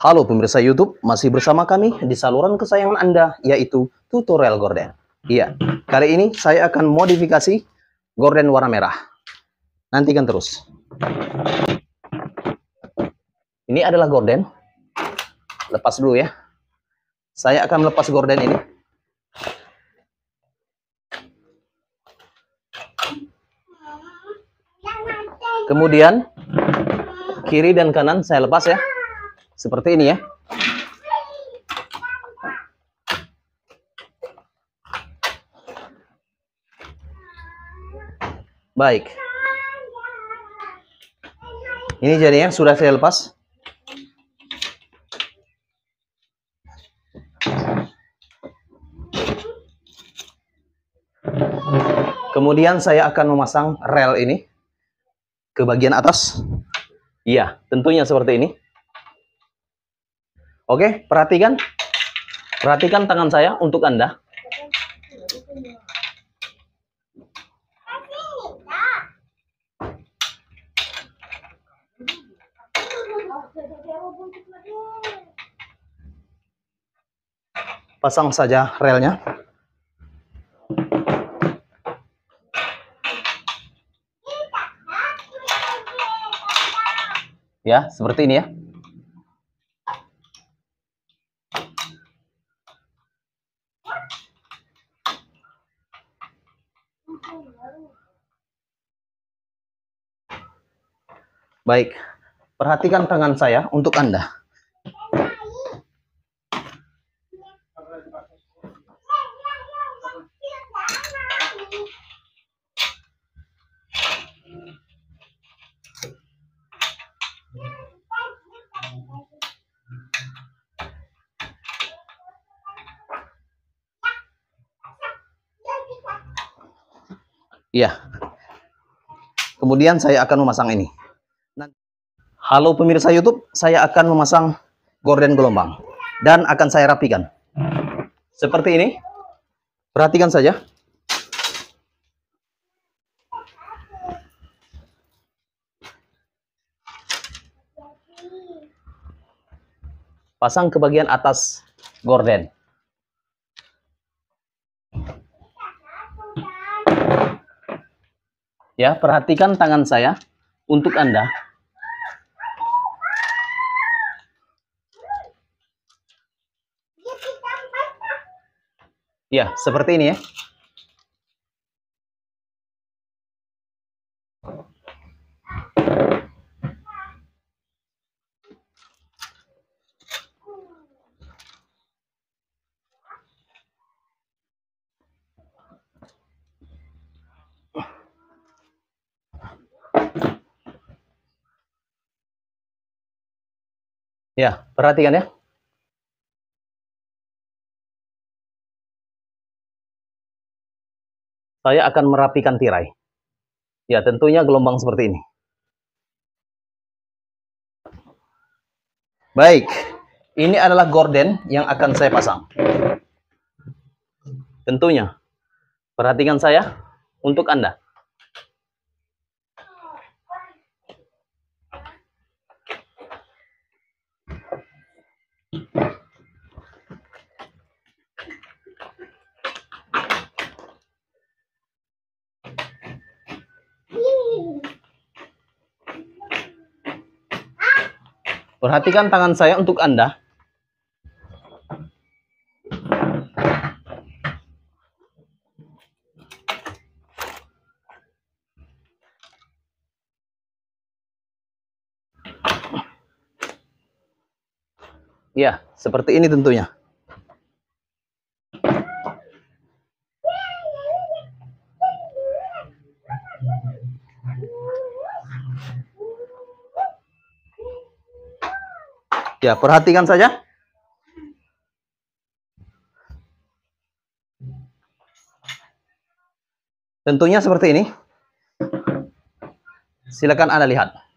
Halo pemirsa YouTube, masih bersama kami di saluran kesayangan Anda, yaitu tutorial gorden. Iya, kali ini saya akan modifikasi gorden warna merah. Nantikan terus. Ini adalah gorden. Lepas dulu ya. Saya akan lepas gorden ini. Kemudian, kiri dan kanan saya lepas ya. Seperti ini ya. Baik. Ini jadinya sudah saya lepas. Kemudian saya akan memasang rel ini ke bagian atas. Iya, tentunya seperti ini. Oke, perhatikan. Perhatikan tangan saya untuk Anda. Pasang saja relnya. Ya, seperti ini ya. Baik, perhatikan tangan saya untuk Anda. Iya. Kemudian saya akan memasang ini. Halo pemirsa YouTube, saya akan memasang gorden gelombang dan akan saya rapikan. Seperti ini. Perhatikan saja. Pasang ke bagian atas gorden. Ya, perhatikan tangan saya untuk Anda. Ya, seperti ini ya. Ya, perhatikan ya. Saya akan merapikan tirai. Ya, tentunya gelombang seperti ini. Baik, ini adalah gorden yang akan saya pasang. Tentunya, perhatikan saya untuk Anda. Perhatikan tangan saya untuk Anda. Ya, seperti ini tentunya. Ya, perhatikan saja. Tentunya seperti ini. Silakan Anda lihat.